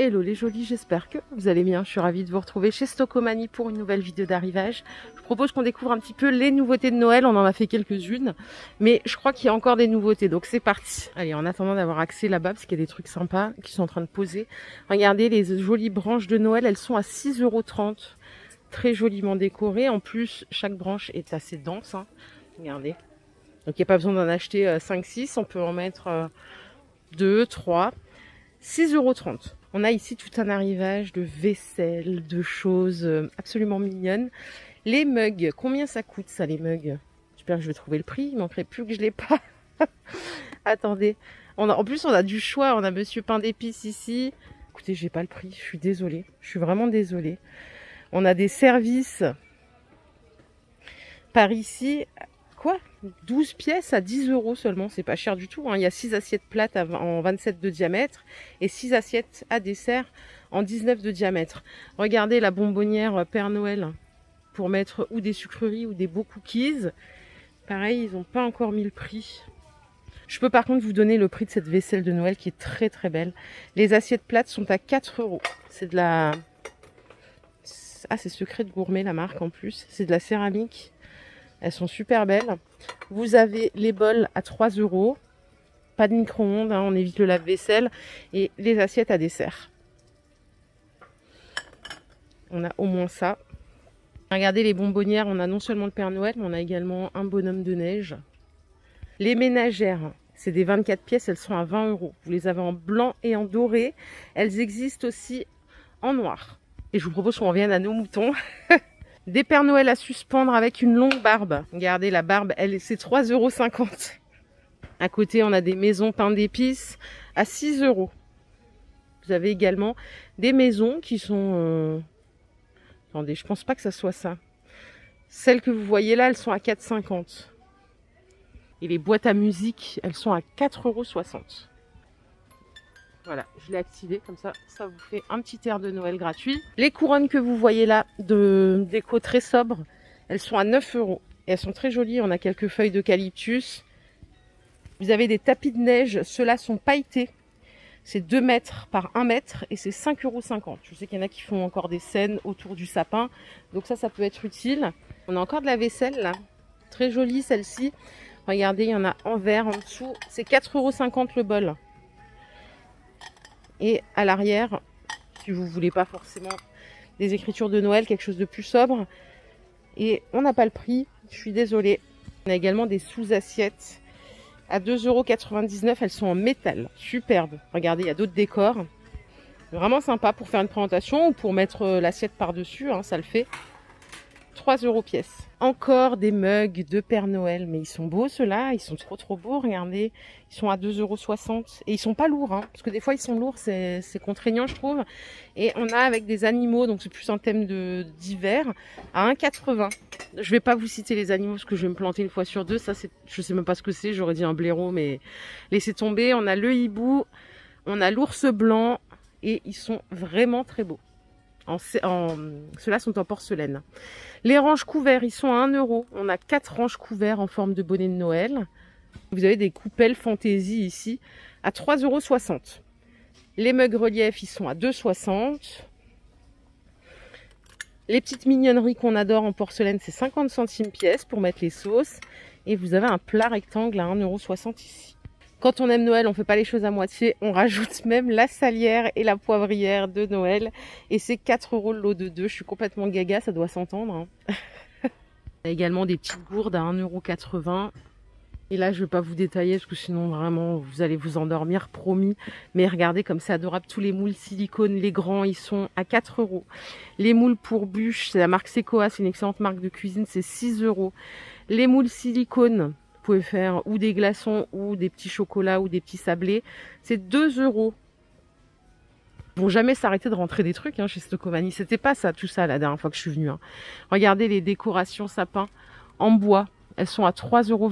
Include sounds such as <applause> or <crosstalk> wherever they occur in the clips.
Hello les jolis, j'espère que vous allez bien. Je suis ravie de vous retrouver chez Stockomanie pour une nouvelle vidéo d'arrivage. Je propose qu'on découvre un petit peu les nouveautés de Noël. On en a fait quelques-unes, mais je crois qu'il y a encore des nouveautés, donc c'est parti. Allez, en attendant d'avoir accès là-bas, parce qu'il y a des trucs sympas qui sont en train de poser. Regardez les jolies branches de Noël, elles sont à 6,30€. Très joliment décorées. En plus, chaque branche est assez dense. Hein. Regardez. Donc il n'y a pas besoin d'en acheter 5-6, euh, on peut en mettre 2, 3. 6,30€. On a ici tout un arrivage de vaisselle, de choses euh, absolument mignonnes. Les mugs, combien ça coûte ça les mugs? J'espère que je vais trouver le prix, il manquerait plus que je l'ai pas. <laughs> Attendez, en plus on a du choix, on a Monsieur Pain d'épices ici. Écoutez, j'ai pas le prix, je suis désolée, je suis vraiment désolée. On a des services par ici quoi 12 pièces à 10 euros seulement, c'est pas cher du tout. Hein. Il y a 6 assiettes plates en 27 de diamètre et 6 assiettes à dessert en 19 de diamètre. Regardez la bonbonnière Père Noël pour mettre ou des sucreries ou des beaux cookies. Pareil, ils n'ont pas encore mis le prix. Je peux par contre vous donner le prix de cette vaisselle de Noël qui est très très belle. Les assiettes plates sont à 4 euros. C'est de la... Ah, c'est Secret de Gourmet la marque en plus. C'est de la céramique. Elles sont super belles. Vous avez les bols à 3 euros. Pas de micro-ondes, hein, on évite le lave-vaisselle. Et les assiettes à dessert. On a au moins ça. Regardez les bonbonnières, on a non seulement le Père Noël, mais on a également un bonhomme de neige. Les ménagères, c'est des 24 pièces, elles sont à 20 euros. Vous les avez en blanc et en doré. Elles existent aussi en noir. Et je vous propose qu'on revienne à nos moutons. <laughs> Des Pères Noël à suspendre avec une longue barbe. Regardez la barbe, elle c'est 3,50€. À côté, on a des maisons pain d'épices à 6 euros. Vous avez également des maisons qui sont... Euh... Attendez, je pense pas que ça soit ça. Celles que vous voyez là, elles sont à 4,50. Et les boîtes à musique, elles sont à 4,60€. Voilà, je l'ai activé comme ça, ça vous fait un petit air de Noël gratuit. Les couronnes que vous voyez là, de déco très sobre, elles sont à 9 euros. Et elles sont très jolies, on a quelques feuilles d'eucalyptus. Vous avez des tapis de neige, ceux-là sont pailletés. C'est 2 mètres par 1 mètre et c'est 5,50 euros. Je sais qu'il y en a qui font encore des scènes autour du sapin. Donc ça, ça peut être utile. On a encore de la vaisselle là. Très jolie celle-ci. Regardez, il y en a en verre en dessous. C'est 4,50 euros le bol. Et à l'arrière, si vous voulez pas forcément des écritures de Noël, quelque chose de plus sobre. Et on n'a pas le prix, je suis désolée. On a également des sous-assiettes à 2,99€. Elles sont en métal, superbe. Regardez, il y a d'autres décors. Vraiment sympa pour faire une présentation ou pour mettre euh, l'assiette par-dessus, hein, ça le fait. 3 euros pièce. Encore des mugs de Père Noël, mais ils sont beaux ceux-là, ils sont trop trop beaux, regardez. Ils sont à 2,60 euros et ils sont pas lourds, hein, parce que des fois ils sont lourds, c'est contraignant je trouve. Et on a avec des animaux, donc c'est plus un thème d'hiver, à 1,80. Je vais pas vous citer les animaux parce que je vais me planter une fois sur deux, ça c'est, je sais même pas ce que c'est, j'aurais dit un blaireau, mais laissez tomber. On a le hibou, on a l'ours blanc et ils sont vraiment très beaux. En, ceux-là sont en porcelaine. Les ranges couverts, ils sont à 1 euro. On a 4 ranges couverts en forme de bonnet de Noël. Vous avez des coupelles fantaisie ici à 3,60 euros. Les mugs relief, ils sont à 2,60 Les petites mignonneries qu'on adore en porcelaine, c'est 50 centimes pièce pour mettre les sauces. Et vous avez un plat rectangle à 1,60€ ici. Quand on aime Noël, on fait pas les choses à moitié. On rajoute <laughs> même la salière et la poivrière de Noël. Et c'est 4 euros le lot de deux. Je suis complètement gaga, ça doit s'entendre. Hein. <laughs> Il y a également des petites gourdes à 1,80€. Et là, je ne vais pas vous détailler parce que sinon, vraiment, vous allez vous endormir, promis. Mais regardez comme c'est adorable. Tous les moules silicone, les grands, ils sont à 4 euros. Les moules pour bûche, c'est la marque Secoa, c'est une excellente marque de cuisine, c'est 6 euros. Les moules silicone, pouvez faire ou des glaçons ou des petits chocolats ou des petits sablés. C'est 2 euros. Ils vont jamais s'arrêter de rentrer des trucs hein, chez Stockomanie. C'était pas ça, tout ça, la dernière fois que je suis venue. Hein. Regardez les décorations sapins en bois. Elles sont à 3,29 euros.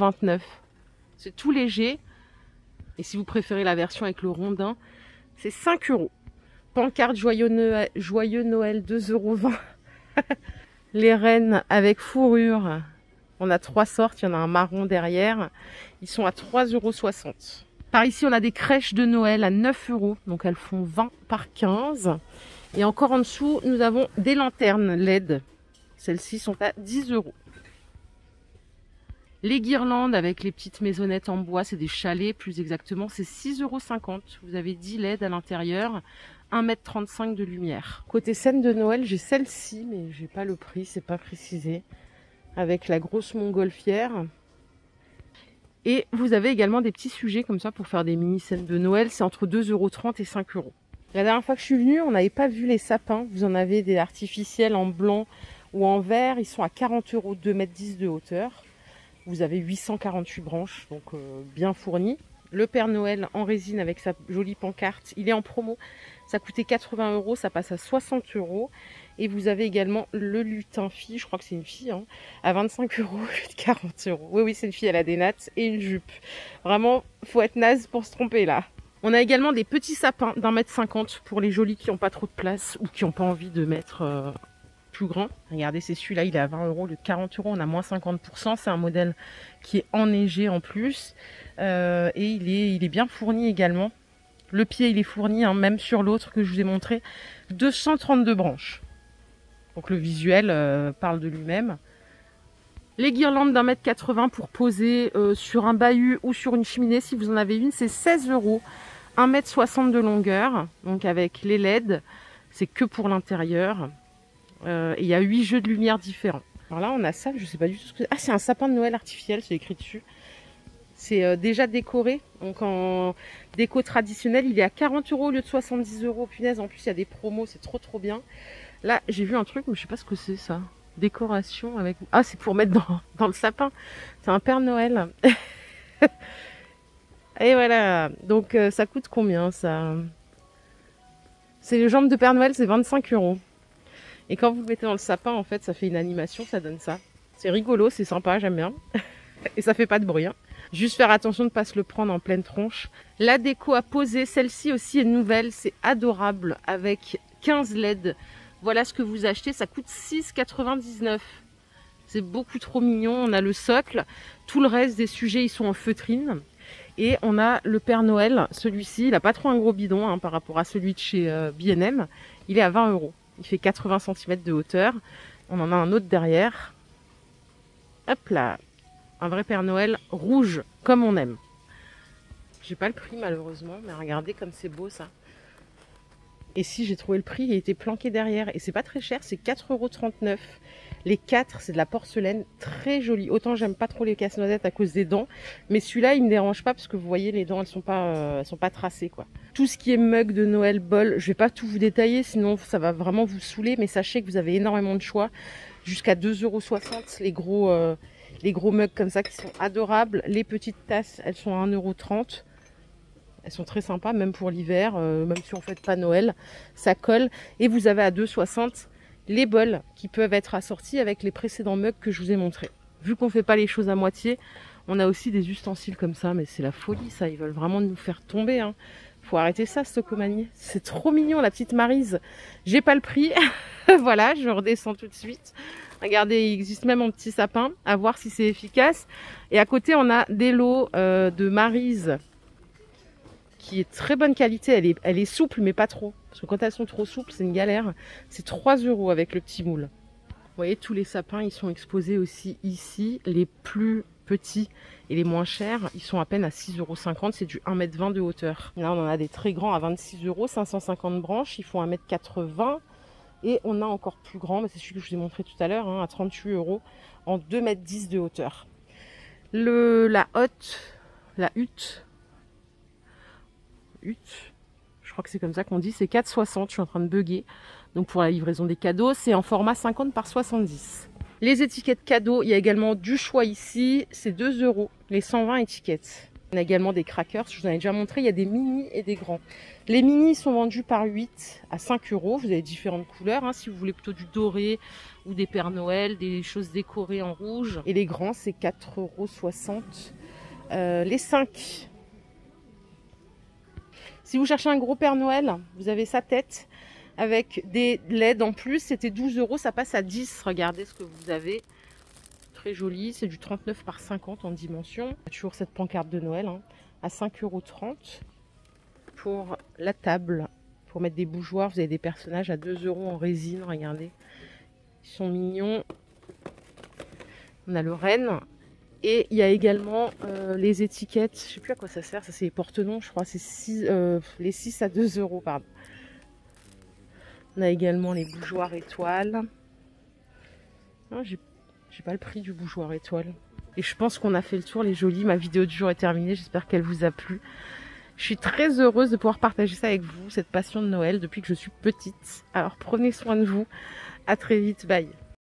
C'est tout léger. Et si vous préférez la version avec le rondin, c'est 5 euros. Pancarte Joyeux Noël, Joyeux Noël 2,20 euros. <laughs> les rennes avec fourrure, on a trois sortes, il y en a un marron derrière. Ils sont à 3,60€. Par ici, on a des crèches de Noël à 9 euros. Donc elles font 20 par 15. Et encore en dessous, nous avons des lanternes LED. Celles-ci sont à 10 euros. Les guirlandes avec les petites maisonnettes en bois, c'est des chalets plus exactement, c'est 6,50 euros. Vous avez 10 LED à l'intérieur, 1m35 de lumière. Côté scène de Noël, j'ai celle-ci, mais j'ai pas le prix, c'est pas précisé. Avec la grosse montgolfière. Et vous avez également des petits sujets comme ça pour faire des mini scènes de Noël, c'est entre 2,30€ et 5 euros. La dernière fois que je suis venue, on n'avait pas vu les sapins. Vous en avez des artificiels en blanc ou en vert. Ils sont à 40 euros, 2 mètres 10 de hauteur. Vous avez 848 branches, donc euh, bien fourni. Le Père Noël en résine avec sa jolie pancarte, il est en promo. Ça coûtait 80 euros, ça passe à 60 euros. Et vous avez également le lutin fille, je crois que c'est une fille, hein, à 25 <laughs> euros de 40 euros. Oui, oui, c'est une fille, elle a des nattes et une jupe. Vraiment, faut être naze pour se tromper là. On a également des petits sapins d'un mètre cinquante pour les jolis qui n'ont pas trop de place ou qui n'ont pas envie de mettre euh, plus grand. Regardez, c'est celui-là, il est à 20 euros, le 40 euros, on a moins 50%. C'est un modèle qui est enneigé en plus. Euh, et il est, bien fourni également. Le pied, il est fourni, hein, même sur l'autre que je vous ai montré. 232 branches. Donc le visuel euh, parle de lui-même. Les guirlandes d'un mètre 80 pour poser euh, sur un bahut ou sur une cheminée, si vous en avez une, c'est 16 euros. 1 mètre 60 de longueur, donc avec les LED. C'est que pour l'intérieur. Et il y a 8 jeux de lumière différents. Alors là, on a ça, je sais pas du tout ce que c'est. Ah, c'est un sapin de Noël artificiel, c'est écrit dessus. C'est déjà décoré. Donc en déco traditionnelle, il est à 40 euros au lieu de 70 euros. Punaise, en plus, il y a des promos, c'est trop trop bien. Là, j'ai vu un truc, mais je sais pas ce que c'est ça. Décoration avec... Ah, c'est pour mettre dans, <laughs> dans le sapin. C'est un Père Noël. <laughs> Et voilà. Donc, euh, ça coûte combien, ça? C'est les jambes de Père Noël, c'est 25 euros. Et quand vous le mettez dans le sapin, en fait, ça fait une animation, ça donne ça. C'est rigolo, c'est sympa, j'aime bien. <laughs> Et ça fait pas de bruit. Hein. Juste faire attention de ne pas se le prendre en pleine tronche. La déco à poser, celle-ci aussi est nouvelle, c'est adorable avec 15 LED voilà ce que vous achetez, ça coûte 6,99. C'est beaucoup trop mignon. On a le socle, tout le reste des sujets ils sont en feutrine. Et on a le Père Noël, celui-ci, il n'a pas trop un gros bidon hein, par rapport à celui de chez euh, B&M. Il est à 20 euros. Il fait 80 cm de hauteur. On en a un autre derrière. Hop là, un vrai Père Noël rouge, comme on aime. J'ai pas le prix malheureusement, mais regardez comme c'est beau ça. Et si j'ai trouvé le prix, il était planqué derrière. Et c'est pas très cher, c'est 4,39€. Les 4, c'est de la porcelaine très jolie. Autant j'aime pas trop les casse-noisettes à cause des dents. Mais celui-là, il me dérange pas parce que vous voyez, les dents, elles sont pas, euh, elles sont pas tracées, quoi. Tout ce qui est mug de Noël, bol, je vais pas tout vous détailler, sinon ça va vraiment vous saouler. Mais sachez que vous avez énormément de choix. Jusqu'à 2,60€ les gros, euh, les gros mugs comme ça qui sont adorables. Les petites tasses, elles sont à 1,30€. Elles sont très sympas, même pour l'hiver, euh, même si on ne fait pas Noël, ça colle. Et vous avez à 2,60 les bols qui peuvent être assortis avec les précédents mugs que je vous ai montrés. Vu qu'on ne fait pas les choses à moitié, on a aussi des ustensiles comme ça, mais c'est la folie ça, ils veulent vraiment nous faire tomber. Hein. Faut arrêter ça, Stockomanie. C'est trop mignon, la petite Marise. J'ai pas le prix. <laughs> voilà, je redescends tout de suite. Regardez, il existe même un petit sapin, à voir si c'est efficace. Et à côté, on a des lots euh, de Marise qui est très bonne qualité. Elle est, elle est souple, mais pas trop. Parce que quand elles sont trop souples, c'est une galère. C'est 3 euros avec le petit moule. Vous voyez, tous les sapins, ils sont exposés aussi ici. Les plus petits et les moins chers, ils sont à peine à 6,50 euros. C'est du 1m20 de hauteur. Là, on en a des très grands à 26 euros, 550 branches. Ils font 1m80. Et on a encore plus grand, mais c'est celui que je vous ai montré tout à l'heure, hein, à 38 euros, en 2m10 de hauteur. Le, la hotte, la hutte, je crois que c'est comme ça qu'on dit, c'est 4,60. Je suis en train de bugger. Donc pour la livraison des cadeaux, c'est en format 50 par 70. Les étiquettes cadeaux, il y a également du choix ici. C'est 2 euros, les 120 étiquettes. On a également des crackers, je vous en ai déjà montré, il y a des mini et des grands. Les mini sont vendus par 8 à 5 euros. Vous avez différentes couleurs, hein, si vous voulez plutôt du doré ou des Pères Noël, des choses décorées en rouge. Et les grands, c'est 4,60 euros. Euh, les 5 si vous cherchez un gros Père Noël, vous avez sa tête avec des LED en plus. C'était 12 euros, ça passe à 10. Regardez ce que vous avez. Très joli, c'est du 39 par 50 en dimension. Toujours cette pancarte de Noël. Hein. à 5,30 euros. Pour la table, pour mettre des bougeoirs, vous avez des personnages à 2 euros en résine, regardez. Ils sont mignons. On a le renne. Et il y a également euh, les étiquettes, je sais plus à quoi ça sert, ça c'est les porte-noms, je crois, c'est euh, les 6 à 2 euros, pardon. On a également les bougeoirs étoiles. J'ai pas le prix du bougeoir étoile. Et je pense qu'on a fait le tour, les jolis. Ma vidéo du jour est terminée. J'espère qu'elle vous a plu. Je suis très heureuse de pouvoir partager ça avec vous, cette passion de Noël, depuis que je suis petite. Alors prenez soin de vous. À très vite. Bye.